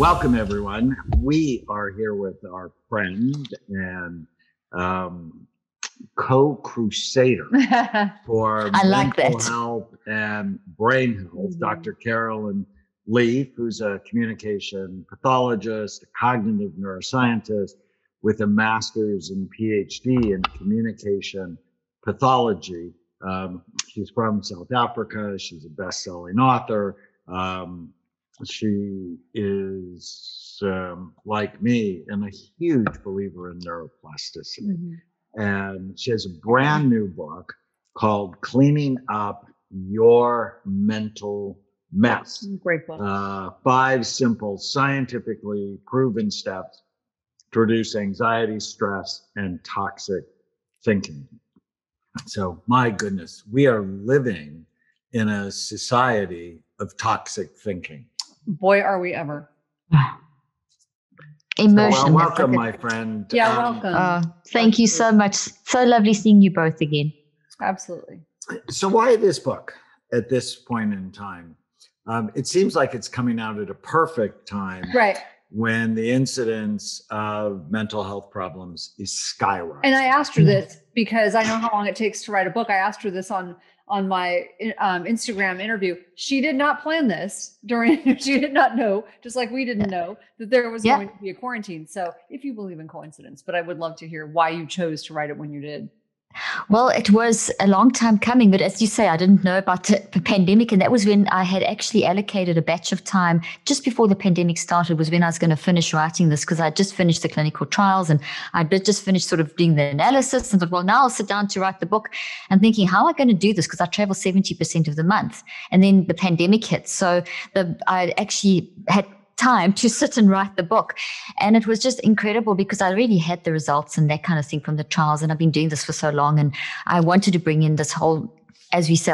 Welcome, everyone. We are here with our friend and um, co-crusader for I like mental that. health and brain health, Mhm. Dr. Caroline Leaf, who's a communication pathologist, a cognitive neuroscientist with a master's and PhD in communication pathology. Um, she's from South Africa. She's a best-selling author. Um, she is um, like me and a huge believer in neuroplasticity Mhm. and she has a brand new book called Cleaning Up Your Mental Mess. Great book. Uh, five simple, scientifically proven steps to reduce anxiety, stress, and toxic thinking. So, my goodness, we are living in a society of toxic thinking. Boy, are we ever. So, Emotion. well, welcome, my friend. Yeah, Um, welcome. uh, thank you so much. So lovely seeing you both again. Absolutely. So why this book at this point in time? Um, it seems like it's coming out at a perfect time Right. when the incidence of mental health problems is skyrocketing. And I asked her this because I know how long it takes to write a book. I asked her this on on my um, Instagram interview. She did not plan this during. She did not know, just like we didn't know that there was Yeah. going to be a quarantine. So, if you believe in coincidence, but I would love to hear why you chose to write it when you did. Well, it was a long time coming, but as you say, I didn't know about the pandemic. And that was when I had actually allocated a batch of time just before the pandemic started, was when I was going to finish writing this because I just finished the clinical trials and I'd just finished sort of doing the analysis and thought, well, now I'll sit down to write the book and thinking, how am I going to do this? Because I travel 70% of the month. And then the pandemic hit. So the, I actually had time to sit and write the book. And it was just incredible because I really had the results and that kind of thing from the trials. And I've been doing this for so long. And I wanted to bring in this whole, as we say,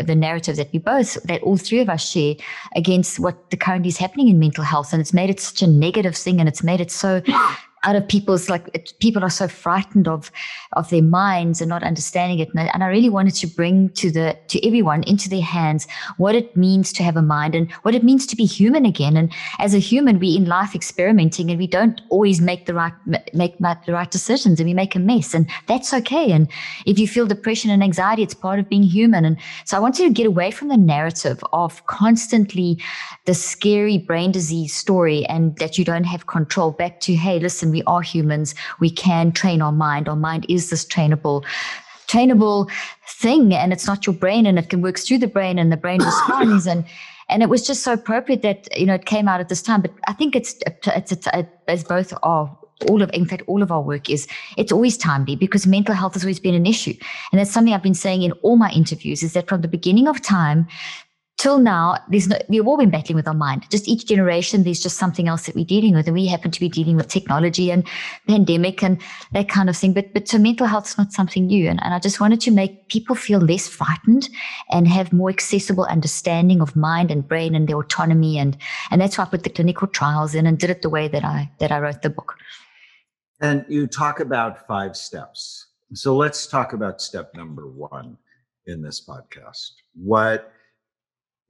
the narrative that we both, that all three of us share against what the currently is happening in mental health. And it's made it such a negative thing and it's made it so out of people's like it, people are so frightened of of their minds and not understanding it. And I, and I really wanted to bring to the to everyone into their hands what it means to have a mind and what it means to be human again. And as a human we in life experimenting and we don't always make the right make ma- the right decisions and we make a mess and that's okay. And if you feel depression and anxiety it's part of being human. And so I wanted to get away from the narrative of constantly the scary brain disease story and that you don't have control back to hey listen we are humans we can train our mind. Our mind is this trainable trainable thing and it's not your brain and it can work through the brain and the brain responds and and it was just so appropriate that you know it came out at this time. But i think it's it's, it's, as both are all of in fact all of our work is it's always timely because mental health has always been an issue. And that's something i've been saying in all my interviews is that from the beginning of time till now, there's we've all been battling with our mind. Just each generation, there's just something else that we're dealing with. And we happen to be dealing with technology and pandemic and that kind of thing. But, but so mental health is not something new. And, and I just wanted to make people feel less frightened and have more accessible understanding of mind and brain and their autonomy. And, and that's why I put the clinical trials in and did it the way that I, that I wrote the book. And you talk about five steps. So let's talk about step number one in this podcast. What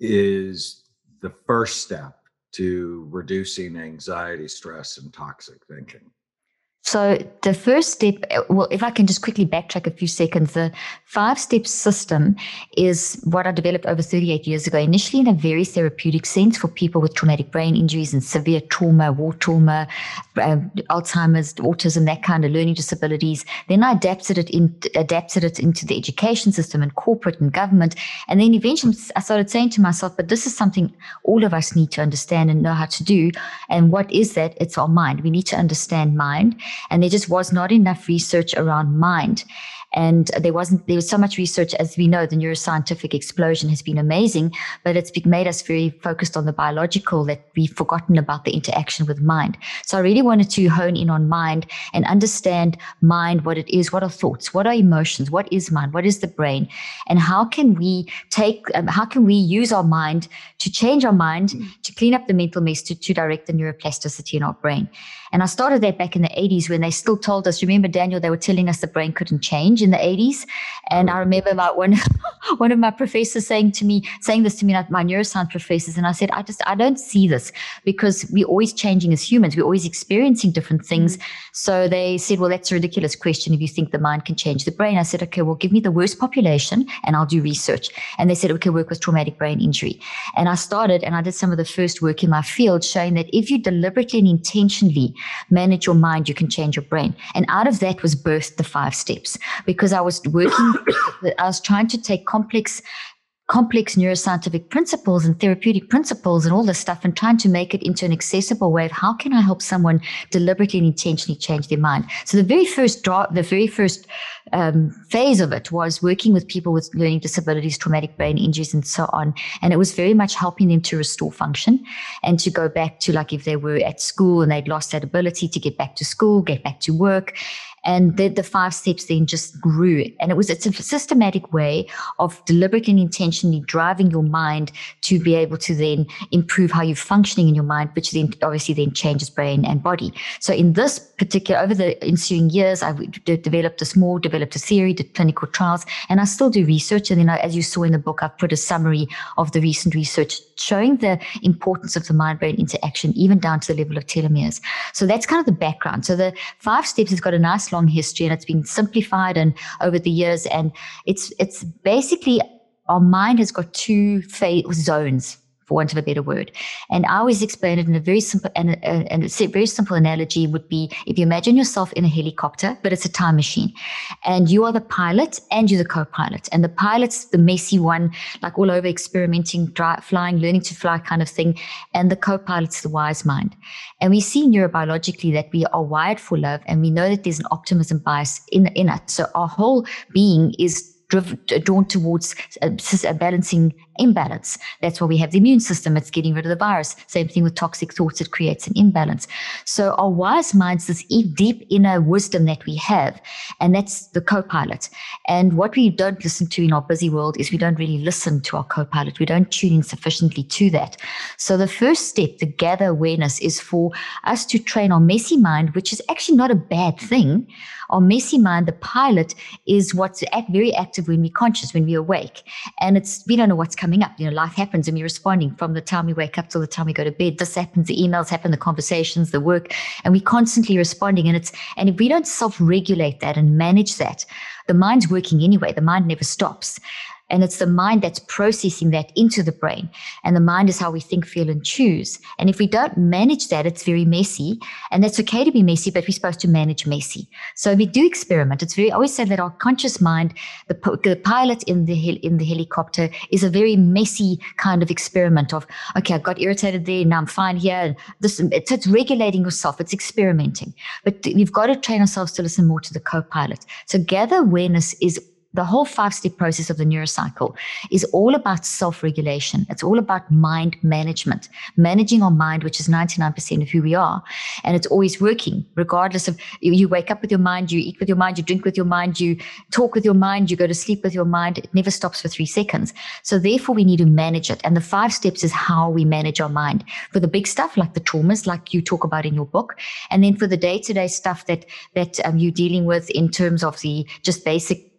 is the first step to reducing anxiety, stress, and toxic thinking? So the first step, well, if I can just quickly backtrack a few seconds, the five step system is what I developed over 38 years ago, initially in a very therapeutic sense for people with traumatic brain injuries and severe trauma, war trauma, um, Alzheimer's, autism, that kind of learning disabilities. Then I adapted it in, adapted it into the education system and corporate and government. And then eventually I started saying to myself, but this is something all of us need to understand and know how to do. And what is that? It's our mind. We need to understand mind and there just was not enough research around mind. And there wasn't there was so much research as we know the neuroscientific explosion has been amazing but it's made us very focused on the biological that we've forgotten about the interaction with mind. So i really wanted to hone in on mind and understand mind what it is what are thoughts what are emotions what is mind what is the brain and how can we take um, how can we use our mind to change our mind to clean up the mental mess to, to direct the neuroplasticity in our brain and I started that back in the 80s when they still told us, remember, Daniel, they were telling us the brain couldn't change in the 80s. And I remember my one one of my professors saying to me, saying this to me, like my neuroscience professors, and I said, I just I don't see this because we're always changing as humans, we're always experiencing different things. Mm-hmm. So they said, Well, that's a ridiculous question if you think the mind can change the brain. I said, Okay, well, give me the worst population and I'll do research. And they said, Okay, work with traumatic brain injury. And I started and I did some of the first work in my field showing that if you deliberately and intentionally manage your mind, you can change your brain. And out of that was birthed the five steps because I was working, I was trying to take complex complex neuroscientific principles and therapeutic principles and all this stuff and trying to make it into an accessible way of how can I help someone deliberately and intentionally change their mind. So the very first draw, the very first um, phase of it was working with people with learning disabilities, traumatic brain injuries, and so on. And it was very much helping them to restore function and to go back to like if they were at school and they'd lost that ability to get back to school, get back to work and mm-hmm. the, the five steps then just grew. And it was it's a systematic way of deliberately and intentionally driving your mind to be able to then improve how you're functioning in your mind which then obviously then changes brain and body. So in this particular over the ensuing years i developed this more developed a theory did clinical trials and i still do research. And then I, as you saw in the book i've put a summary of the recent research showing the importance of the mind brain interaction even down to the level of telomeres. So that's kind of the background. So the five steps has got a nice long history and it's been simplified and over the years and it's it's basically our mind has got two phase zones for want of a better word. And I always explain it in a very simple and, a very simple analogy would be if you imagine yourself in a helicopter, but it's a time machine, and you are the pilot and you're the co-pilot, and the pilot's the messy one, like all over experimenting, dry, flying, learning to fly kind of thing, and the co-pilot's the wise mind. And we see neurobiologically that we are wired for love, and we know that there's an optimism bias in in. So our whole being is drawn towards uh, a, balancing imbalance. That's why we have the immune system. It's getting rid of the virus. Same thing with toxic thoughts. It creates an imbalance. So our wise minds, this deep inner wisdom that we have, and that's the co-pilot. And what we don't listen to in our busy world is we don't really listen to our co-pilot. We don't tune in sufficiently to that. So the first step, the gather awareness, is for us to train our messy mind, which is actually not a bad thing our messy mind, the pilot, is what's very active when we're conscious, when we're awake. And it's we don't know what's coming up. You know, life happens and we're responding from the time we wake up till the time we go to bed. This happens, the emails happen, the conversations, the work, and we're constantly responding. And it's and if we don't self-regulate that and manage that, the mind's working anyway. The mind never stops. And it's the mind that's processing that into the brain. And the mind is how we think, feel, and choose. And if we don't manage that, it's very messy. And that's okay to be messy, but we're supposed to manage messy. So we do experiment. It's very, I always say that our conscious mind, the, the pilot in the, in the helicopter is a very messy kind of experiment of, okay, I got irritated there. Now I'm fine here. This, it's, it's regulating yourself. It's experimenting. But we've got to train ourselves to listen more to the co-pilot. So gather awareness is the whole five step process of the neurocycle is all about self regulation. It's all about mind management, managing our mind, which is 99% of who we are. And it's always working, regardless of you wake up with your mind, you eat with your mind, you drink with your mind, you talk with your mind, you go to sleep with your mind. It never stops for three seconds. So therefore, we need to manage it. And the five steps is how we manage our mind for the big stuff, like the traumas, like you talk about in your book. And then for the day to day stuff that, that um, you're dealing with in terms of the just basic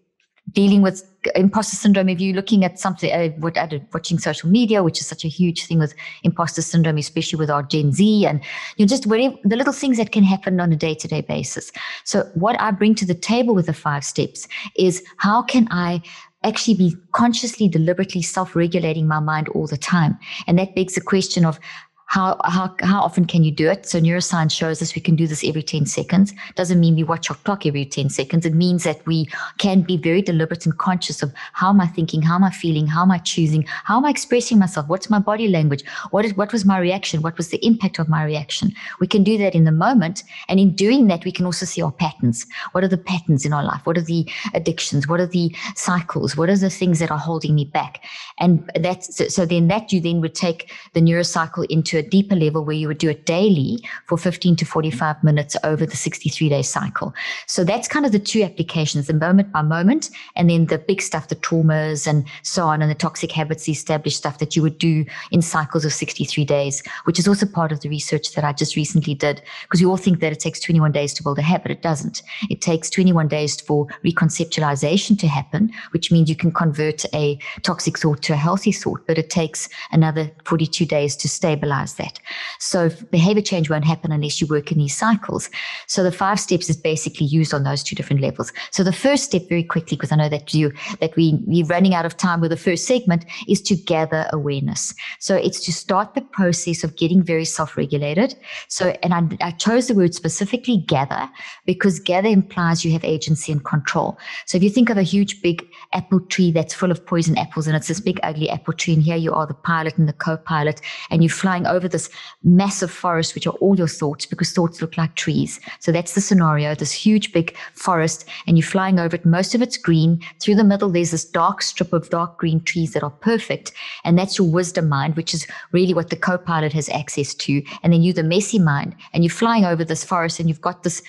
dealing with imposter syndrome if you're looking at something uh, what uh, watching social media which is such a huge thing with imposter syndrome especially with our gen z and you know just the little things that can happen on a day-to-day basis. So what i bring to the table with the five steps is how can i actually be consciously deliberately self-regulating my mind all the time? And that begs the question of how, how, how often can you do it? So neuroscience shows us we can do this every 10 seconds. Doesn't mean we watch our clock every 10 seconds. It means that we can be very deliberate and conscious of how am I thinking? How am I feeling? How am I choosing? How am I expressing myself? What's my body language? What is, what was my reaction? What was the impact of my reaction? We can do that in the moment. And in doing that, we can also see our patterns. What are the patterns in our life? What are the addictions? What are the cycles? What are the things that are holding me back? And that's, so, so then that you then would take the neurocycle into a deeper level where you would do it daily for 15 to 45 minutes over the 63 day cycle. So that's kind of the two applications, the moment by moment, and then the big stuff, the traumas and so on, and the toxic habits, the established stuff that you would do in cycles of 63 days, which is also part of the research that I just recently did. Because we all think that it takes 21 days to build a habit. It doesn't. It takes 21 days for reconceptualization to happen, which means you can convert a toxic thought to a healthy thought, but it takes another 42 days to stabilize that. So behavior change won't happen unless you work in these cycles. So the five steps is basically used on those two different levels. So the first step very quickly, because I know that you that we we're running out of time with the first segment, is to gather awareness. So it's to start the process of getting very self-regulated. So and I, I chose the word specifically gather because gather implies you have agency and control. So if you think of a huge big apple tree that's full of poison apples and it's this big ugly apple tree, and here you are, the pilot and the co-pilot, and you're flying over this massive forest, which are all your thoughts, because thoughts look like trees. So that's the scenario, this huge big forest, and you're flying over it. Most of it's green. Through the middle, there's this dark strip of dark green trees that are perfect. And that's your wisdom mind, which is really what the co-pilot has access to. And then you, the messy mind, and you're flying over this forest and you've got this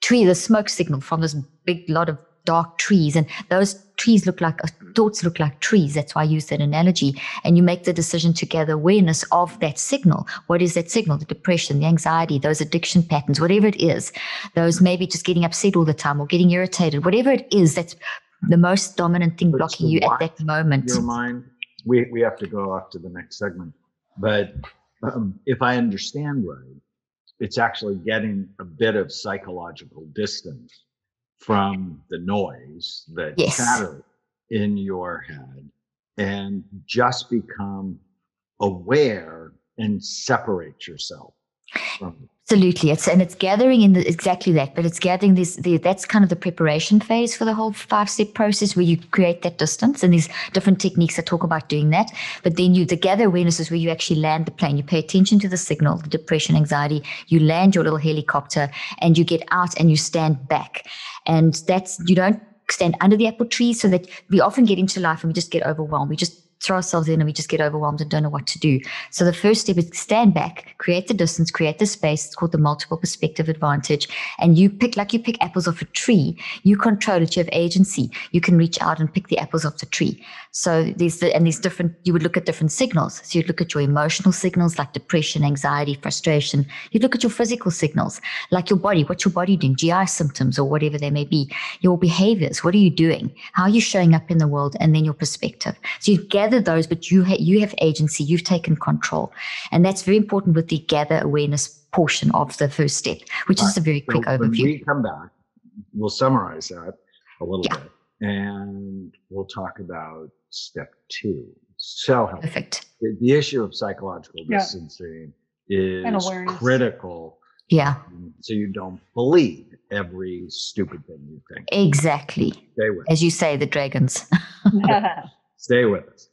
tree, the smoke signal from this big lot of dark trees and those trees look like uh, thoughts look like trees. That's why i use that analogy. And you make the decision to gather awareness of that signal. What is that signal? The depression the anxiety those addiction patterns whatever it is. Those maybe just getting upset all the time or getting irritated whatever it is that's the most dominant thing blocking you at that moment. your mind we, we have to go off to the next segment. But um, if i understand right it's actually getting a bit of psychological distance from the noise, the yes. chatter in your head, and just become aware and separate yourself. Absolutely, it's and it's gathering in the, exactly that, but it's gathering this. The, that's kind of the preparation phase for the whole five-step process, where you create that distance, and these different techniques that talk about doing that. But then you, the gather awareness is where you actually land the plane. You pay attention to the signal, the depression, anxiety. You land your little helicopter, and you get out and you stand back, and that's you don't stand under the apple tree, so that we often get into life and we just get overwhelmed. We just throw ourselves in and we just get overwhelmed and don't know what to do. So the first step is stand back, create the distance, create the space. It's called the multiple perspective advantage. And you pick, like you pick apples off a tree, you control it, you have agency. You can reach out and pick the apples off the tree. So there's the, and there's different, you would look at different signals. So you'd look at your emotional signals like depression, anxiety, frustration. You'd look at your physical signals like your body, what's your body doing, GI symptoms or whatever they may be, your behaviors, what are you doing? How are you showing up in the world? And then your perspective. So you gather gather those, but you ha- you have agency, you've taken control, and that's very important with the gather awareness portion of the first step, which is a very quick so overview. When we come back, we'll summarize that a little Yeah. bit, and we'll talk about step two. So helpful. Perfect. The, the issue of psychological Yeah. distancing is critical, Yeah, um, so you don't believe every stupid thing you think. exactly. Stay with, As you say, the dragons. stay with us.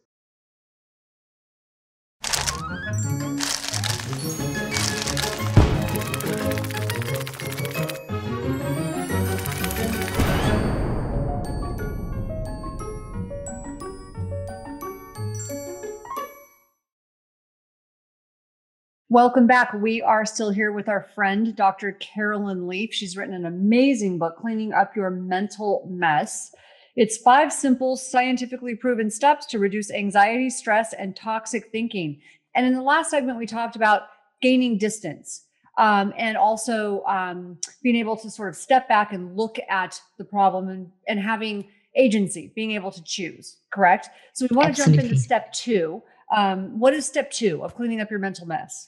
Welcome back. We are still here with our friend, Dr. Caroline Leaf. She's written an amazing book, Cleaning Up Your Mental Mess. It's five simple, scientifically proven steps to reduce anxiety, stress, and toxic thinking. And in the last segment, we talked about gaining distance um, and also um, being able to sort of step back and look at the problem and, and having agency, being able to choose, correct? So we want to jump into step two. Um, what is step two of cleaning up your mental mess?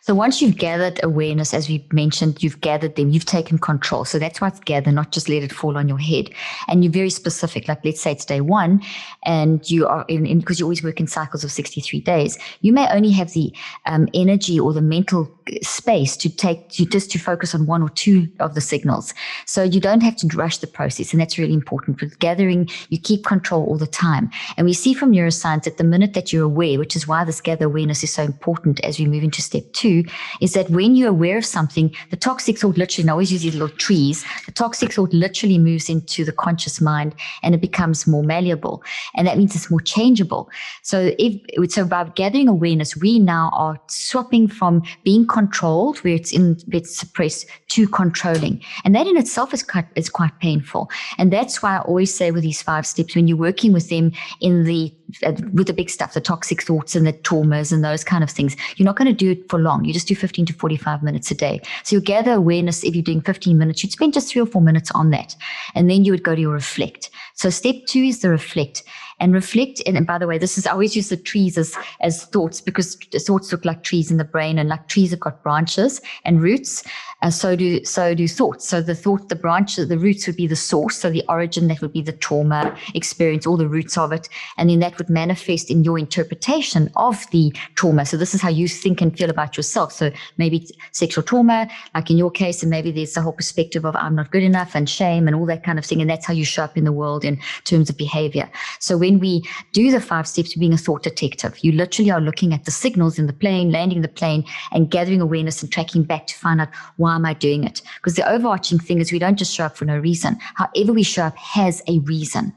So once you've gathered awareness, as we mentioned, you've gathered them, you've taken control. So that's why it's gather, not just let it fall on your head. And you're very specific. Like let's say it's day one, and you are in because you always work in cycles of 63 days. You may only have the um, energy or the mental space to take to just to focus on one or two of the signals. So you don't have to rush the process, and that's really important. With gathering, you keep control all the time. And we see from neuroscience that the minute that you're aware, which is why this gather awareness is so important as we move into step two, is that when you're aware of something, the toxic thought literally, and I always use these little trees, the toxic thought literally moves into the conscious mind and it becomes more malleable. And that means it's more changeable. So if so by gathering awareness, we now are swapping from being controlled, where it's in it's suppressed, to controlling. And that in itself is quite is quite painful. And that's why I always say with these five steps, when you're working with them in the with the big stuff, the toxic thoughts and the traumas and those kind of things, you're not going to do it for long. You just do 15 to 45 minutes a day. So you gather awareness. If you're doing 15 minutes, you'd spend just three or four minutes on that. And then you would go to your reflect. So step two is the reflect and reflect. And, by the way, this is I always use the trees as as thoughts because thoughts look like trees in the brain, and like trees have got branches and roots. Uh, so do so do thoughts. So the thought, the branch, the roots would be the source. So the origin that would be the trauma experience, all the roots of it, and then that would manifest in your interpretation of the trauma. So this is how you think and feel about yourself. So maybe sexual trauma, like in your case, and maybe there's the whole perspective of I'm not good enough and shame and all that kind of thing, and that's how you show up in the world in terms of behavior. So when we do the five steps to being a thought detective, you literally are looking at the signals in the plane, landing the plane, and gathering awareness and tracking back to find out why why am I doing it? Because the overarching thing is we don't just show up for no reason. However, we show up has a reason.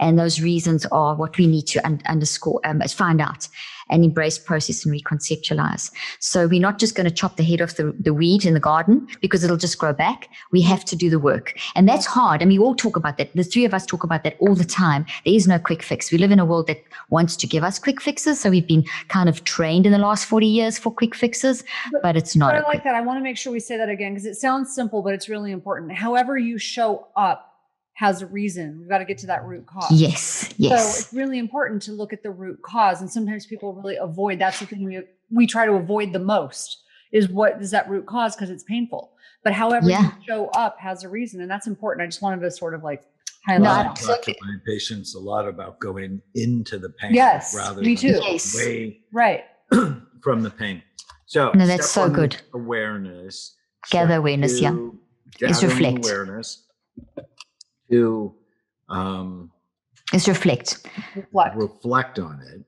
And those reasons are what we need to un- underscore, um, find out and embrace, process, and reconceptualize. So we're not just going to chop the head off the, the weed in the garden because it'll just grow back. We have to do the work. And that's hard. And we all talk about that. The three of us talk about that all the time. There is no quick fix. We live in a world that wants to give us quick fixes. So we've been kind of trained in the last 40 years for quick fixes, but, but it's not. But I like that. I want to make sure we say that again because it sounds simple, but it's really important. However, you show up has a reason. We've got to get to that root cause. Yes, yes. So it's really important to look at the root cause. And sometimes people really avoid. That's the thing we we try to avoid the most is what is that root cause because it's painful. But however yeah. you show up has a reason, and that's important. I just wanted to sort of like highlight. No, I talk to my patients a lot about going into the pain. Yes, rather me too. Yes. away right from the pain. So no, that's so good. Awareness. Gather awareness. Yeah. It's reflect. Awareness to um, is reflect. Reflect. Reflect on it.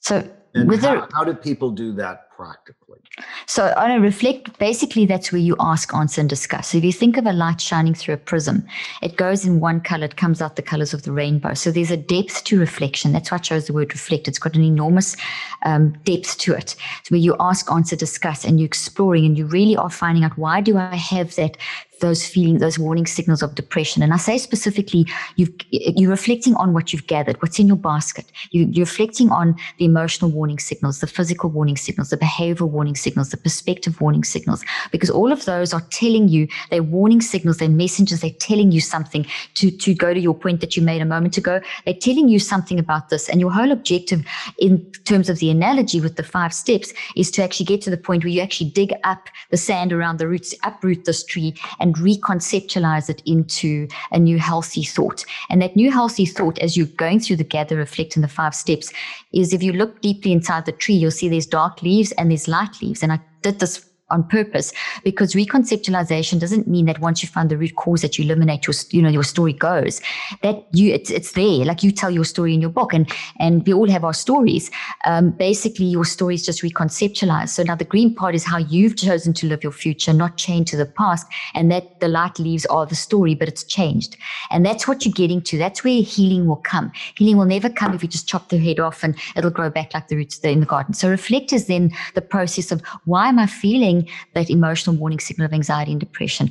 So and how, how do people do that practically? So on a reflect, basically that's where you ask, answer, and discuss. So if you think of a light shining through a prism, it goes in one color, it comes out the colors of the rainbow. So there's a depth to reflection. That's why I chose the word reflect. It's got an enormous um, depth to it. So where you ask, answer, discuss, and you're exploring, and you really are finding out why do I have that those feelings, those warning signals of depression. And I say specifically, you are reflecting on what you've gathered, what's in your basket. You, are reflecting on the emotional warning signals, the physical warning signals, the behavioral warning signals, the perspective warning signals, because all of those are telling you, they're warning signals, they're messengers, they're telling you something to, to go to your point that you made a moment ago. They're telling you something about this. And your whole objective in terms of the analogy with the five steps is to actually get to the point where you actually dig up the sand around the roots, uproot this tree and and reconceptualize it into a new healthy thought. And that new healthy thought, as you're going through the gather, reflect, and the five steps, is if you look deeply inside the tree, you'll see there's dark leaves and there's light leaves. And I did this on purpose. Because reconceptualization doesn't mean that once you find the root cause that you eliminate your you know your story goes. That you it's, it's there. Like you tell your story in your book and and we all have our stories. Um, basically your story is just reconceptualized. So now the green part is how you've chosen to live your future not chained to the past. And that the light leaves are the story but it's changed. And that's what you're getting to. That's where healing will come. Healing will never come if you just chop the head off and it'll grow back like the roots in the garden. So reflect is then the process of why am i feeling that emotional warning signal of anxiety and depression.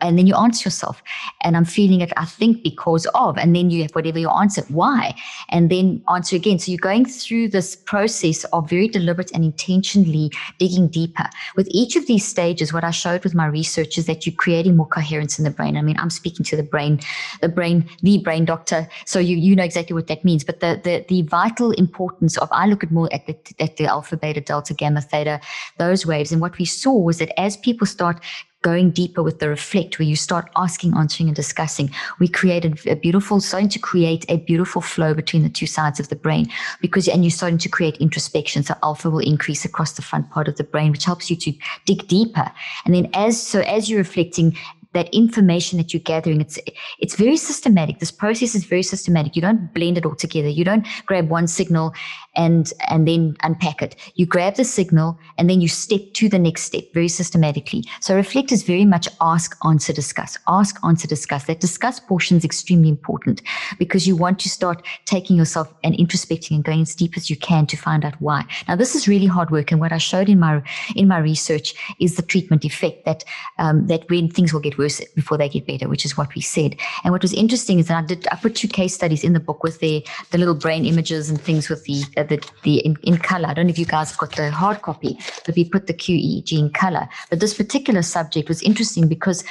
And then you answer yourself, and I'm feeling it, I think, because of, and then you have whatever your answer, why? And then answer again. So you're going through this process of very deliberate and intentionally digging deeper. With each of these stages, what I showed with my research is that you're creating more coherence in the brain. I mean, I'm speaking to the brain, the brain, the brain doctor. So you you know exactly what that means. But the the, the vital importance of I look at more at the at the alpha, beta, delta, gamma, theta, those waves. And what we saw was that as people start going deeper with the reflect, where you start asking, answering, and discussing, we created a beautiful, starting to create a beautiful flow between the two sides of the brain because, and you're starting to create introspection. So alpha will increase across the front part of the brain, which helps you to dig deeper. And then as, so as you're reflecting, that information that you're gathering it's it's very systematic this process is very systematic you don't blend it all together you don't grab one signal and and then unpack it. You grab the signal and then you step to the next step very systematically. So reflect is very much ask, answer, discuss. Ask, answer, discuss. That discuss portion is extremely important because you want to start taking yourself and introspecting and going as deep as you can to find out why. Now this is really hard work, and what I showed in my in my research is the treatment effect that um, that when things will get worse before they get better, which is what we said. And what was interesting is that I did I put two case studies in the book with the the little brain images and things with the uh, the, the in, in color. I don't know if you guys have got the hard copy, but we put the QEEG in color. But this particular subject was interesting because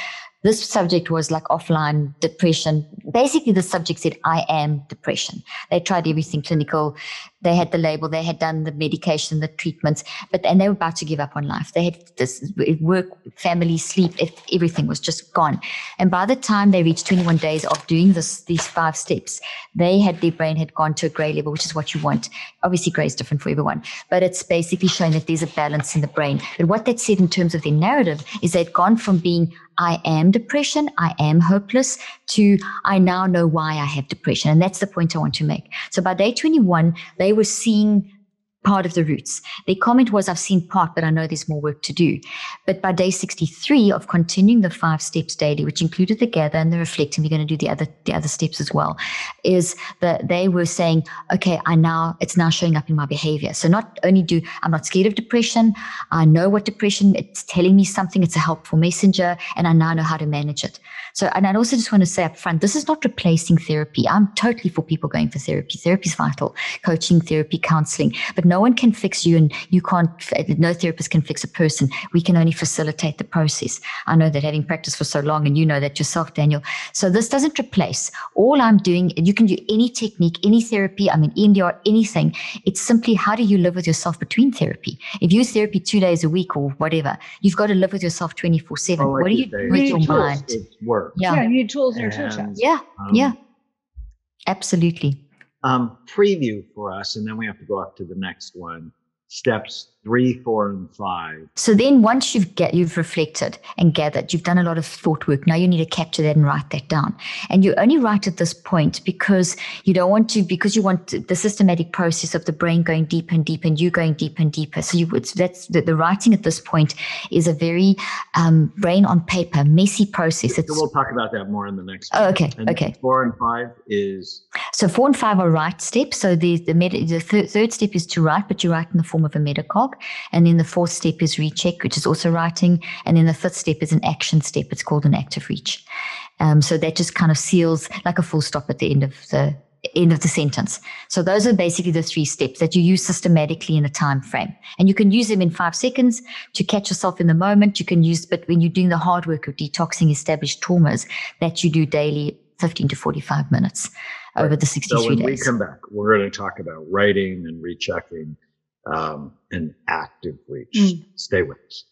this subject was like offline depression. Basically, the subject said, I am depression. They tried everything clinical. They had the label, they had done the medication, the treatments, but and they were about to give up on life. They had this work, family, sleep, everything was just gone. And by the time they reached 21 days of doing this, these five steps, they had their brain had gone to a gray level, which is what you want. Obviously, gray is different for everyone, but it's basically showing that there's a balance in the brain. But what that said in terms of their narrative is they'd gone from being I am depression, I am hopeless, to I now know why I have depression. And that's the point I want to make. So by day 21, they were seeing part of the roots. Their comment was, I've seen part, but I know there's more work to do. But by day 63 of continuing the five steps daily, which included the gather and the reflecting, we're going to do the other the other steps as well, is that they were saying, okay, I now it's now showing up in my behavior. So not only do I'm not scared of depression, I know what depression, it's telling me something, it's a helpful messenger, and I now know how to manage it. So, and I also just want to say up front, this is not replacing therapy. I'm totally for people going for therapy. Therapy is vital, coaching, therapy, counseling, but no one can fix you and you can't, no therapist can fix a person. We can only facilitate the process. I know that having practiced for so long and you know that yourself, Daniel. So this doesn't replace. All I'm doing, you can do any technique, any therapy, I mean, EMDR, anything. It's simply how do you live with yourself between therapy? If you use therapy two days a week or whatever, you've got to live with yourself 24 seven. What do you do with your mind? Work. Yeah. Yeah. you need tools in your tool chest. Yeah. um, Yeah. Absolutely. Um, preview for us, and then we have to go up to the next one. Steps three, four, and five. So then once you've get you've reflected and gathered, you've done a lot of thought work. Now you need to capture that and write that down. And you only write at this point because you don't want to because you want the systematic process of the brain going deeper and deeper and you going deeper and deeper. So you it's, that's the, the writing at this point is a very um, brain on paper, messy process. So It's we'll talk about that more in the next. Oh, okay, And okay. Four and five is So four and five are right steps. So the the, med- the third, third step is to write, but you write in the form of a metacog. And then the fourth step is recheck, which is also writing. And then the fifth step is an action step. It's called an active reach. Um, so that just kind of seals like a full stop at the end of the end of the sentence. So those are basically the three steps that you use systematically in a time frame. And you can use them in five seconds to catch yourself in the moment. You can use, but when you're doing the hard work of detoxing established traumas that you do daily, 15 to 45 minutes over the 63 so when we come back, we're going to talk about writing and rechecking um, and active reach. Mm. Stay with us.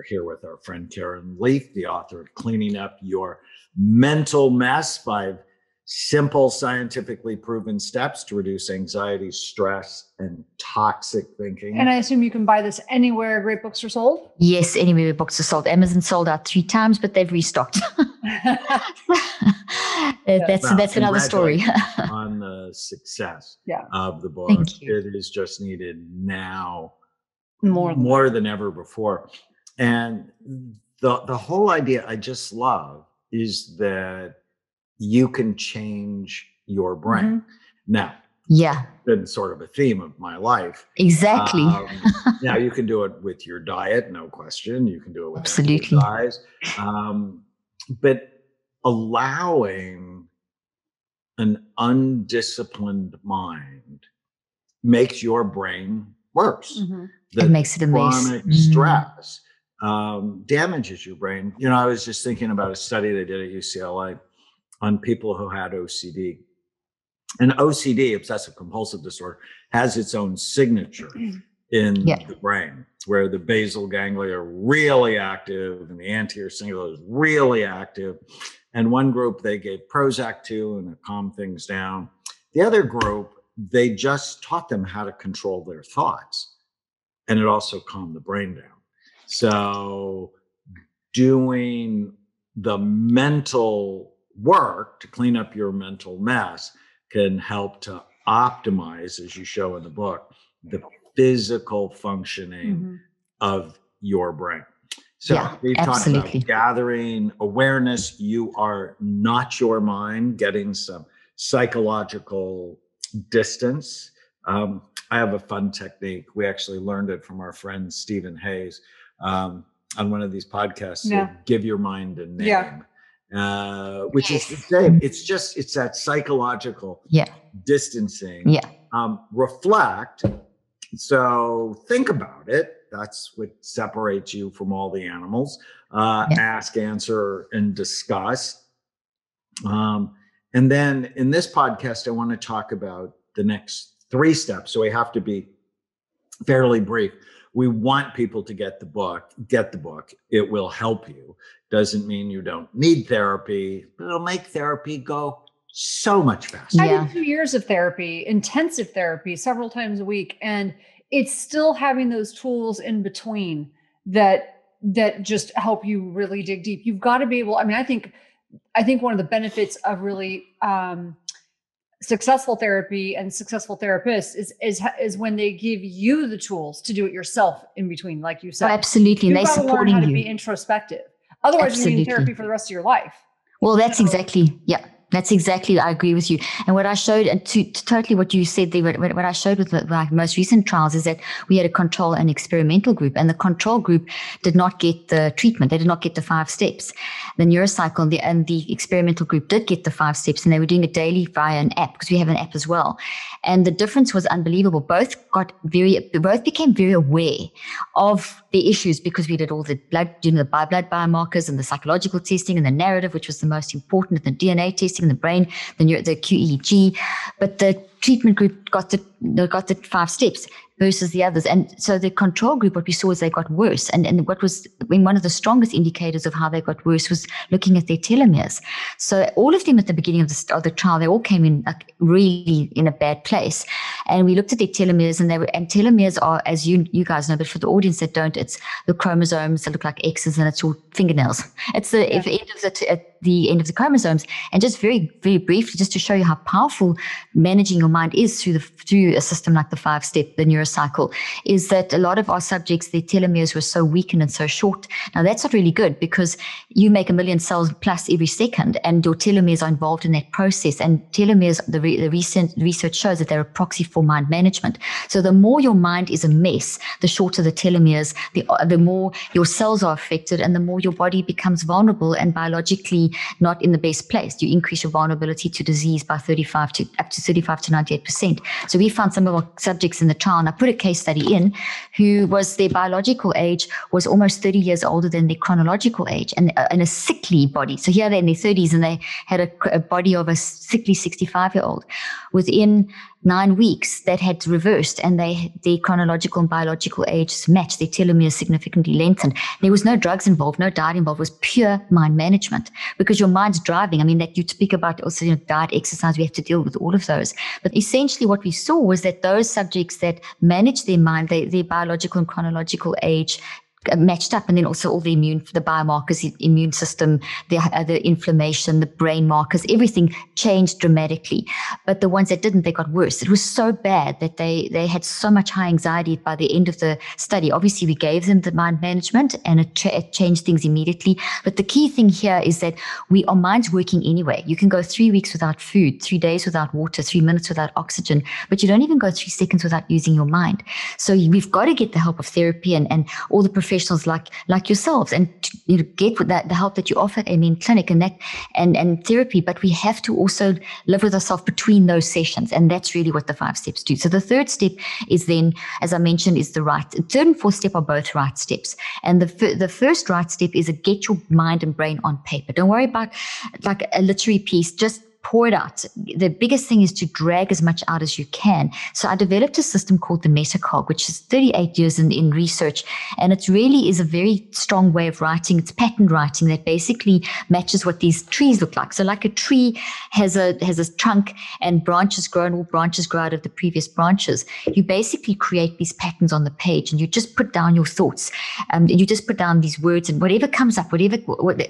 Back. We are here with our friend Karen Leaf, the author of Cleaning Up Your Mental Mess Five simple, scientifically proven steps to reduce anxiety, stress, and toxic thinking. And I assume you can buy this anywhere great books are sold. Yes, anywhere where books are sold. Amazon sold out three times, but they've restocked. that's Well, that's another story. on the success Yeah. of the book. Thank you. It is just needed now More than more than ever before. And the the whole idea I just love is that you can change your brain. Mm-hmm. Now, yeah, been sort of a theme of my life. exactly. Um, now you can do it with your diet, no question. You can do it with Absolutely. exercise. Um, but allowing an undisciplined mind makes your brain worse. Mhm. It makes it a mess. chronic Mm. stress um, damages your brain. You know, I was just thinking about a study they did at UCLA on people who had OCD. And OCD, obsessive compulsive disorder, has its own signature in Yeah. the brain, where the basal ganglia are really active and the anterior cingulate is really active. And one group they gave Prozac to and it calmed things down. The other group, they just taught them how to control their thoughts and it also calmed the brain down. So, doing the mental work to clean up your mental mess can help to optimize, as you show in the book, the physical functioning Mhm. of your brain. So Yeah, we talked absolutely. about gathering awareness. You are not your mind, getting some psychological distance. Um, I have a fun technique. We actually learned it from our friend Steven Hayes um, on one of these podcasts. so Yeah. give your mind a name. Yeah. Uh, which is the same. It's just it's that psychological Yeah. distancing. Yeah. Um, reflect. So think about it. That's what separates you from all the animals. Uh, Yeah. Ask, answer, and discuss. Um, and then in this podcast, I want to talk about the next three steps. So we have to be fairly brief. We want people to get the book, get the book. It will help you. Doesn't mean you don't need therapy, but it'll make therapy go so much faster. I Yeah. did two years of therapy, intensive therapy, several times a week, and it's still having those tools in between that that just help you really dig deep. You've got to be able. I mean, I think, I think one of the benefits of really um, successful therapy and successful therapists is is is when they give you the tools to do it yourself in between, like you Oh, said. absolutely. And You've they're to learn how supporting to you. be introspective. Otherwise, you're in therapy for the rest of your life. Well, that's So- exactly, yeah, that's exactly, I agree with you. And what I showed, and to, to totally what you said there, what, what I showed with the, most recent trials is that we had a control and experimental group, and the control group did not get the treatment. They did not get the five steps. The neurocycle and the, and the experimental group did get the five steps, and they were doing it daily via an app because we have an app as well. And the difference was unbelievable. Both got very, both became very aware of the issues because we did all the blood, you know, the blood biomarkers and the psychological testing and the narrative, which was the most important, and the DNA testing in the brain, the, neuro, the QEEG. But the treatment group got the got the five steps versus the others. And so the control group, what we saw is they got worse. And, and what was mean, one of the strongest indicators of how they got worse was looking at their telomeres. So all of them at the beginning of the, of the trial, they all came in like really in a bad place. And we looked at their telomeres and they were, and telomeres are, as you, you guys know, but for the audience that don't, it's the chromosomes that look like X's and it's all fingernails. It's the, if end of the, the end of the chromosomes. And just very, very briefly, just to show you how powerful managing your mind is through the, through a system like the five step, the neurocycle, is that a lot of our subjects, their telomeres were so weakened and so short. Now that's not really good because you make a million cells plus every second and your telomeres are involved in that process. And telomeres, the, re, the recent research shows that they're a proxy for mind management. So the more your mind is a mess, the shorter the telomeres, the, the more your cells are affected and the more your body becomes vulnerable and biologically not in the best place. You increase your vulnerability to disease by 35 to up to 35 to 98%. So we found some of our subjects in the trial, and I put a case study in who was their biological age was almost 30 years older than their chronological age and, uh, and a sickly body. So here they're in their 30s and they had a, a body of a sickly 65 year old. Within nine weeks that had reversed and they their chronological and biological ages matched their telomeres significantly lengthened. There was no drugs involved no diet involved it was pure mind management. Because your mind's driving i mean that you speak about also you know, diet exercise we have to deal with all of those. But essentially what we saw was that those subjects that managed their mind their, biological and chronological age matched up and then also all the immune the biomarkers the immune system the, uh, inflammation the brain markers everything changed dramatically. But the ones that didn't they got worse. It was so bad that they they had so much high anxiety by the end of the study. Obviously we gave them the mind management and it, it changed things immediately. But the key thing here is that we our mind's working anyway. You can go three weeks without food three days without water three minutes without oxygen but you don't even go three seconds without using your mind. So we've got to get the help of therapy and, and all the professionals like like yourselves and you know, get with that the help that you offer. I mean clinic and that and and therapy but we have to also live with ourselves between those sessions and that's really what the five steps do. So the third step is then as I mentioned is the right third and fourth step are both right steps. And the the first right step is a get your mind and brain on paper. Don't worry about like a literary piece just pour it out. The biggest thing is to drag as much out as you can. So I developed a system called the Metacog, which is 38 years in, in research. And it really is a very strong way of writing. It's pattern writing that basically matches what these trees look like. So like a tree has a has a trunk and branches grow and all branches grow out of the previous branches. You basically create these patterns on the page and you just put down your thoughts. Um, and you just put down these words and whatever comes up, whatever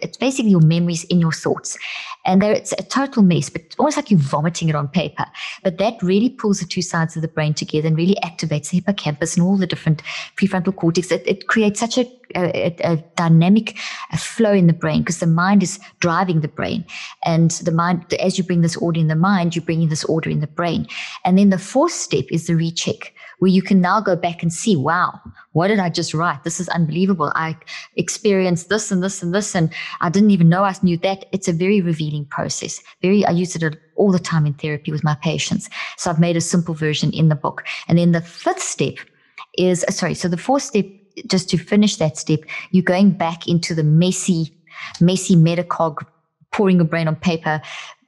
it's basically your memories in your thoughts. And there it's a total mess, but almost like you're vomiting it on paper. But that really pulls the two sides of the brain together and really activates the hippocampus and all the different prefrontal cortex. It, it creates such a, a, a dynamic flow in the brain because the mind is driving the brain. And the mind, as you bring this order in the mind, you're bringing this order in the brain. And then the fourth step is the recheck where you can now go back and see, wow, what did I just write? This is unbelievable. I experienced this and this and this, and I didn't even know I knew that. It's a very revealing process. Very, I use it all the time in therapy with my patients. So I've made a simple version in the book. And then the fifth step is, uh, sorry, so the fourth step, just to finish that step, you're going back into the messy, messy metacog pouring your brain on paper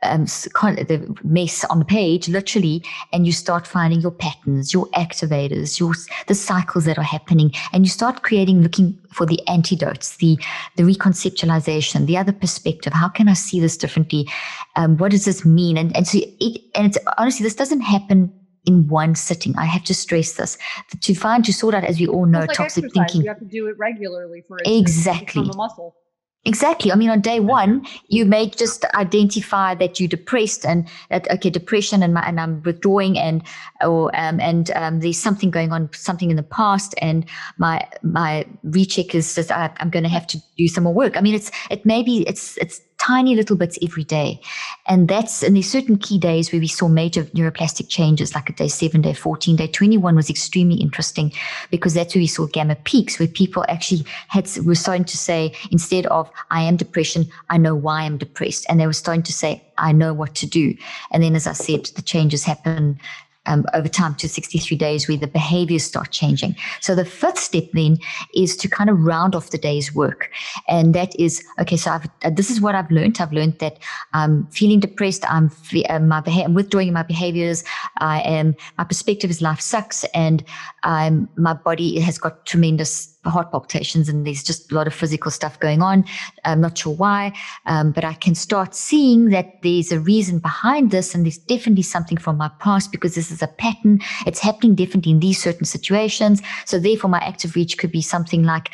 um, the mess on the page, literally, and you start finding your patterns, your activators, your the cycles that are happening, and you start creating, looking for the antidotes, the the reconceptualization, the other perspective. How can I see this differently? Um, what does this mean? And and so it and it's honestly, this doesn't happen in one sitting. I have to stress this to find to sort out, as we all know, like toxic exercise. thinking. You have to do it regularly for it exactly. to become a muscle. Exactly. I mean, on day one, you may just identify that you're depressed and that okay, depression and my, and I'm withdrawing and or um, and um, there's something going on, something in the past, and my my recheck is just I, I'm going to have to do some more work. I mean, it's it maybe it's it's tiny little bits every day. And that's, and there's certain key days where we saw major neuroplastic changes, like at day seven, day 14, day 21 was extremely interesting because that's where we saw gamma peaks, where people actually had, were starting to say, instead of, I am depression, I know why I'm depressed. And they were starting to say, I know what to do. And then, as I said, the changes happen um, over time to 63 days where the behaviors start changing. So the fifth step then is to kind of round off the day's work. And that is, okay, so I've, uh, this is what I've learned. I've learned that I'm feeling depressed. I'm, uh, my beha- I'm withdrawing my behaviors. I am, my perspective is life sucks and my body has got tremendous heart palpitations and there's just a lot of physical stuff going on. I'm not sure why, um, but I can start seeing that there's a reason behind this and there's definitely something from my past because this is a pattern. It's happening differently in these certain situations. So therefore my active reach could be something like,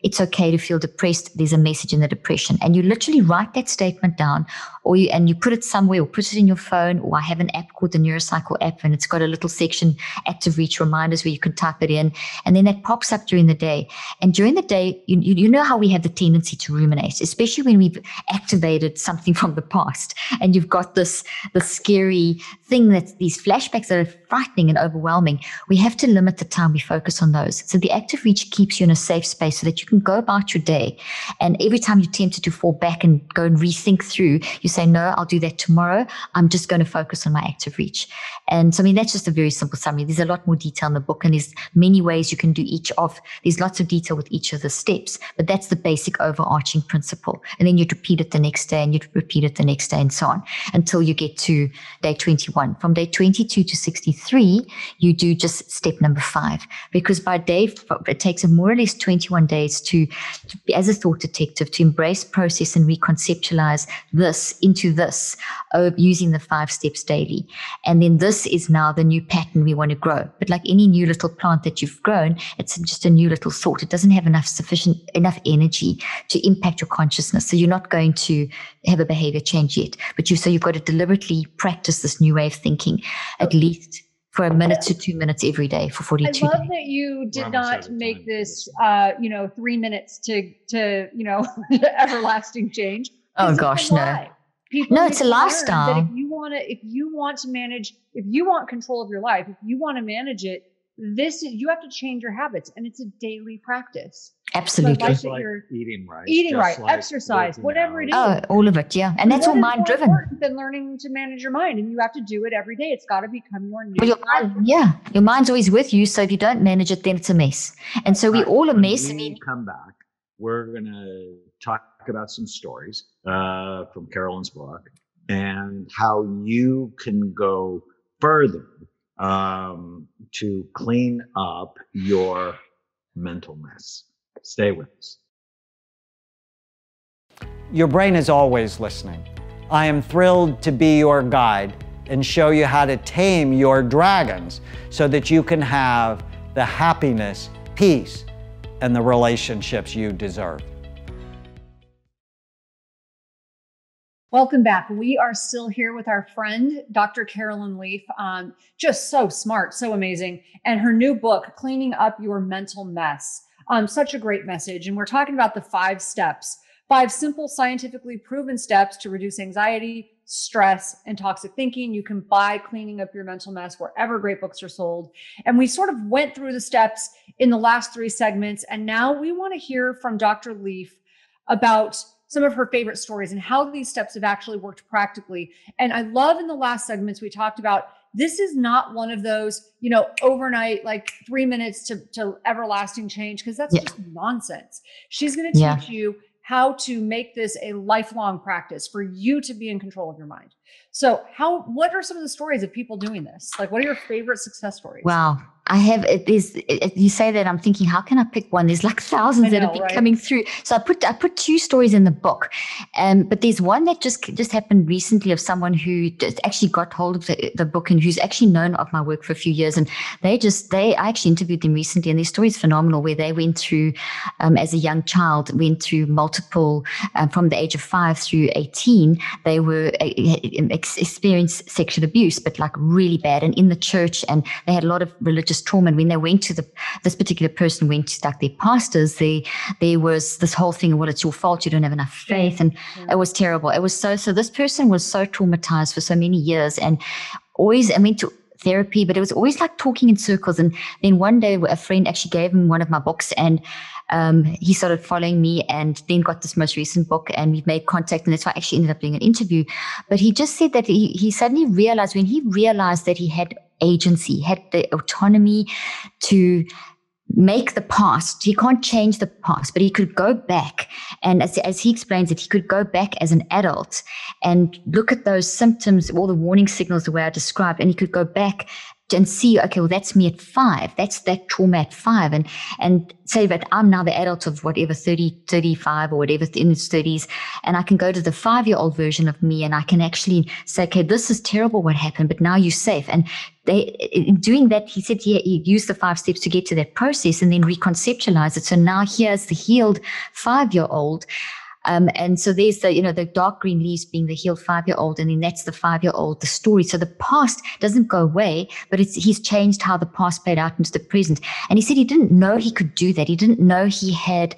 it's okay to feel depressed. There's a message in the depression. And you literally write that statement down or you, and you put it somewhere or put it in your phone. Or I have an app called the Neurocycle app and it's got a little section, active reach reminders where you can type it in. And then that pops up during the day. And during the day, you, you know how we have the tendency to ruminate, especially when we've activated something from the past and you've got this, this scary thing that these flashbacks that are frightening and overwhelming. We have to limit the time we focus on those. So the active reach keeps you in a safe space so that you can go about your day. And every time you're tempted to fall back and go and rethink through, you say, no, I'll do that tomorrow. I'm just going to focus on my active reach. And so, I mean, that's just a very simple summary. There's a lot more detail in the book, and there's many ways you can do each of, there's lots of detail with each of the steps, but that's the basic overarching principle. And then you'd repeat it the next day and you'd repeat it the next day and so on until you get to day 21. From day 22 to 63, you do just step number five, because by day, it takes a more or less 21 days to, to as a thought detective, to embrace, process, and reconceptualize this into this uh, using the five steps daily. And then this is now the new pattern we want to grow. But like any new little plant that you've grown, it's just a new little thought. It doesn't have enough sufficient, enough energy to impact your consciousness. So you're not going to have a behavior change yet. But you, so you've got to deliberately practice this new way of thinking at least for a minute to two minutes every day for 42 I love days. that you did not make this, uh, you know, three minutes to to you know everlasting change. Oh This is a gosh, no. lie. People No, it's a lifestyle. That if you want to, if you want to manage, if you want control of your life, if you want to manage it, this is you have to change your habits, and it's a daily practice. Absolutely. like Just like eating right. eating just right, like exercise, whatever it out. Oh, is. Oh, all of it, yeah. And that's all mind driven. important Than learning to manage your mind, and you have to do it every day. It's got to become your new. Well, your mind, yeah, your mind's always with you. So if you don't manage it, then it's a mess. And so we all a When mess. I we mean, come back, we're going to about some stories uh, from Caroline's book and how you can go further um, to clean up your mental mess. Stay with us. Your brain is always listening. I am thrilled to be your guide and show you how to tame your dragons so that you can have the happiness, peace, and the relationships you deserve. Welcome back. We are still here with our friend, Dr. Caroline Leaf. Um, just so smart, so amazing. And her new book, Cleaning Up Your Mental Mess. Um, such a great message. And we're talking about the five steps, five simple, scientifically proven steps to reduce anxiety, stress, and toxic thinking. You can buy Cleaning Up Your Mental Mess wherever great books are sold. And we sort of went through the steps in the last three segments. And now we want to hear from Dr. Leaf about some of her favorite stories and how these steps have actually worked practically. And I love in the last segments we talked about this is not one of those, you know, overnight, like three minutes to, to everlasting change, because that's Yeah. just nonsense. She's going to teach Yeah. you how to make this a lifelong practice for you to be in control of your mind. So, how, what are some of the stories of people doing this? Like, what are your favorite success stories? wow. I have it is it, you say that I'm thinking how can I pick one there's like thousands I that have been right? coming through so I put I put two stories in the book um but there's one that just just happened recently of someone who just actually got hold of the, the book and who's actually known of my work for a few years and they just they I actually interviewed them recently and their story is phenomenal where they went through um, as a young child went through multiple um, from the age of five through 18 they were uh, Um, ex- experienced sexual abuse but like really bad and in the church and they had a lot of religious trauma and when they went to the this particular person went to like their pastors they there was this whole thing well it's your fault you don't have enough faith and Yeah. it was terrible it was so so this person was so traumatized for so many years and always i mean, to therapy but it was always like talking in circles. And then one day a friend actually gave him one of my books and um, he started following me and then got this most recent book and we've made contact and that's why I actually ended up doing an interview. But he just said that he, he suddenly realized when he realized that he had agency had the autonomy to make the past. He can't change the past but he could go back. And as, as he explains it he could go back as an adult and look at those symptoms all the warning signals the way i described and he could go back and see okay well that's me at five. That's that trauma at five. And and say that i'm now the adult of whatever 30 35 or whatever in his 30s and i can go to the five year old version of me and i can actually say okay this is terrible what happened but now you're safe. And they in doing that he said yeah, he used the five steps to get to that process and then reconceptualize it. So now here's the healed five year old um, and so there's the, you know, the dark green leaves being the healed five year old, and then that's the five year old, the story. So the past doesn't go away, but it's, he's changed how the past played out into the present. And he said he didn't know he could do that. He didn't know he had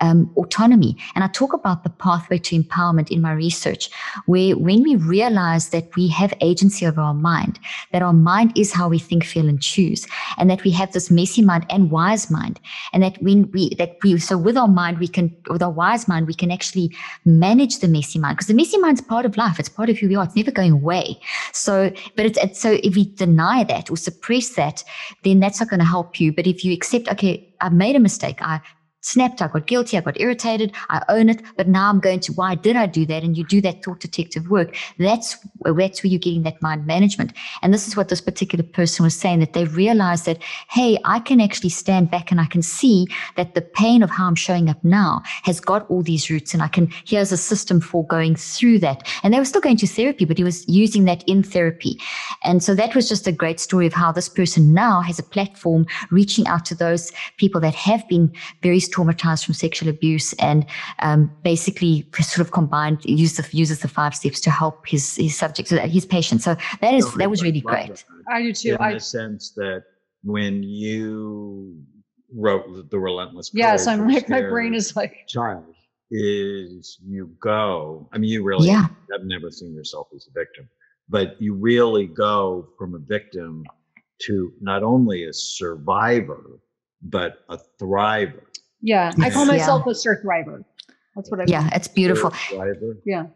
um, autonomy. And I talk about the pathway to empowerment in my research, where when we realize that we have agency over our mind, that our mind is how we think, feel, and choose, and that we have this messy mind and wise mind, and that when we that we so with our mind we can with our wise mind we can actually manage the messy mind because the messy mind's part of life. It's part of who we are. It's never going away. So, but it's, it's so if we deny that or suppress that, then that's not going to help you. But if you accept, okay, I made a mistake. I snapped, I got guilty, I got irritated, I own it, but now I'm going to why did I do that? And you do that thought detective work. That's that's where you're getting that mind management. And this is what this particular person was saying that they realized that, hey, I can actually stand back and I can see that the pain of how I'm showing up now has got all these roots, and I can here's a system for going through that. And they were still going to therapy, but he was using that in therapy. And so that was just a great story of how this person now has a platform reaching out to those people that have been very traumatized from sexual abuse and um, basically sort of combined use the, uses the five steps to help his his subject, so his patients. So that is that was really great. I do too. In I, the sense that when you wrote the relentless yes, Courage I'm like my brain is like child is you go i mean you really Yeah. have never seen yourself as a victim but you really go from a victim to not only a survivor but a thriver yeah. I call Yeah. myself a surthriver. That's what I Yeah, it's beautiful. Survivor. yeah.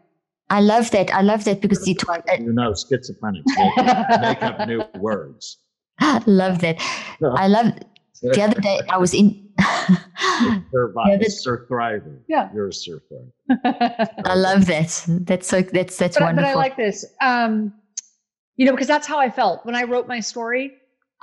I love that. I love that because you talk. I you know schizophrenics make, make up new words I love that. I love. The other day I was in. Survivor, Yeah, that's- surthriver. Yeah. You're a surthriver. I love that. That's so. That's that's but, wonderful. but I like this. Um, you know, because that's how I felt when I wrote my story.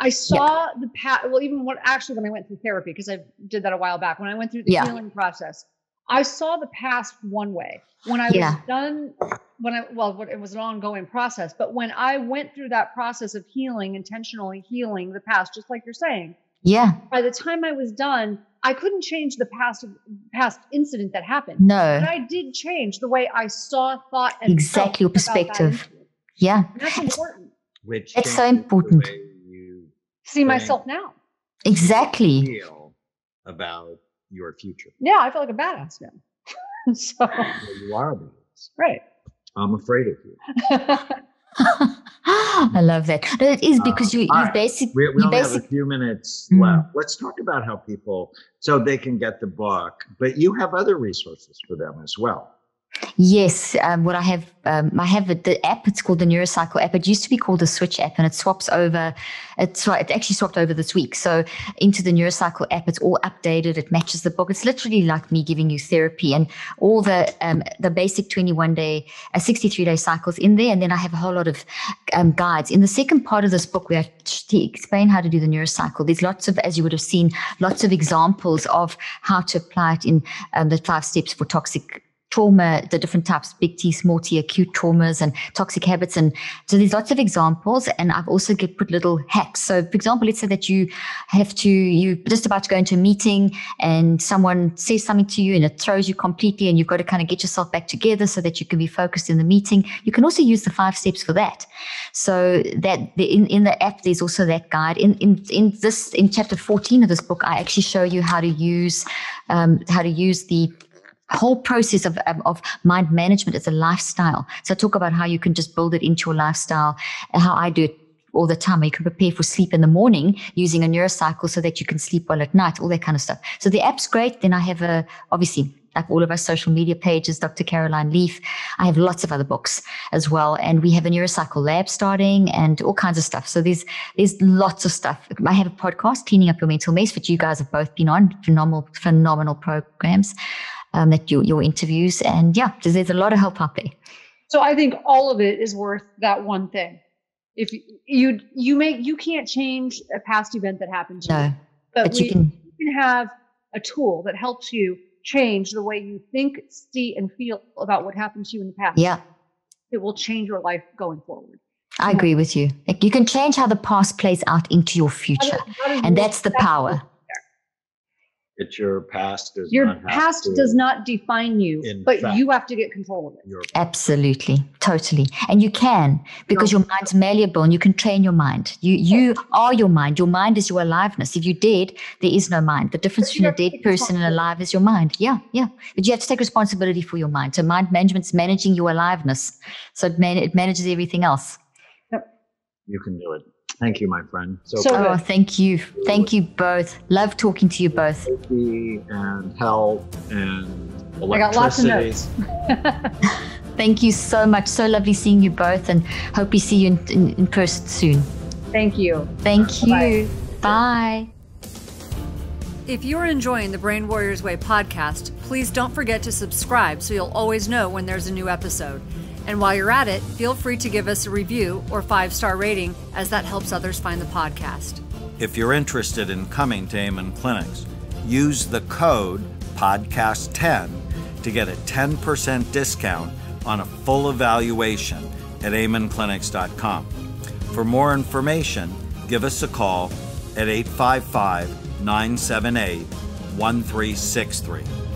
I saw the past. Well, even when actually when I went through therapy, because I did that a while back. When I went through the Yeah. healing process, I saw the past one way. When I Yeah. was done, when I well, it was an ongoing process. But when I went through that process of healing, intentionally healing the past, just like you're saying, yeah. by the time I was done, I couldn't change the past past incident that happened. No. But I did change the way I saw, thought, and Exactly your felt about that perspective. Yeah. And that's important. Which It's so changes the important. Way you See myself now. Exactly. feel about your future. Yeah, I feel like a badass now. so Well, you are a badass. right. I'm afraid of you. I love that. No, it is because you Uh, all you right. basic We, we you only have a few minutes Mm. left. Let's talk about how people, so they can get the book, but you have other resources for them as well. Yes, um, what I have, um, I have the, app. It's called the Neurocycle app. It used to be called the Switch app, and it swaps over. It's. It actually swapped over this week. So into the Neurocycle app, it's all updated. It matches the book. It's literally like me giving you therapy, and all the um, the basic twenty one day, uh, sixty three day cycles in there, and then I have a whole lot of um, guides. In the second part of this book, we actually explain how to do the Neurocycle. There's lots of, as you would have seen, lots of examples of how to apply it in um, the five steps for toxic trauma, the different types, big T, small t, acute traumas and toxic habits. And so there's lots of examples. And I've also get, put little hacks. So for example, let's say that you have to, you're just about to go into a meeting and someone says something to you and it throws you completely and you've got to kind of get yourself back together so that you can be focused in the meeting. You can also use the five steps for that. So that the, in, in the app, there's also that guide. In, in, in this, in chapter 14 of this book, I actually show you how to use, um, how to use the whole process of, of, of mind management is a lifestyle. So I talk about how you can just build it into your lifestyle and how I do it all the time. You can prepare for sleep in the morning using a neurocycle so that you can sleep well at night, all that kind of stuff. So the app's great. Then I have a, obviously, like all of our social media pages, Dr. Caroline Leaf. I have lots of other books as well. And we have a neurocycle lab starting and all kinds of stuff. So there's, there's lots of stuff. I have a podcast, Cleaning Up Your Mental Mess, which you guys have both been on, phenomenal, phenomenal programs um, that your your interviews and yeah, there's, there's a lot of help out there. So I think all of it is worth that one thing. If you you, you make you can't change a past event that happened to you, but, but we, you can. you can have a tool that helps you change the way you think, see, and feel about what happened to you in the past. Yeah, It will change your life going forward. I agree with you. Like you can change how the past plays out into your future, That is- that is and that's the power. It's your past does Your not past to- does not define you, but fact. you have to get control of it. Your Absolutely, totally. And you can because your mind's malleable and you can train your mind. You you are your mind. Your mind is your aliveness. If you're dead, there is no mind. The difference between a dead person and alive is your mind. Yeah, yeah. But you have to take responsibility for your mind. So mind management's managing your aliveness. So it, man- it manages everything else. you can do it. Thank you, my friend. So, So- Oh, thank you. Thank you both. Love talking to you both. safety and health and electricity. I got lots of electricity. notes. Thank you so much. So lovely seeing you both and hope we see you in, in, in person soon. Thank you. Thank Bye-bye. you. Bye. If you're enjoying the Brain Warriors Way podcast, please don't forget to subscribe so you'll always know when there's a new episode. And while you're at it, feel free to give us a review or five star rating, as that helps others find the podcast. If you're interested in coming to Amen Clinics, use the code PODCAST10 to get a 10% discount on a full evaluation at amenclinics.com. For more information, give us a call at 855 978 1363.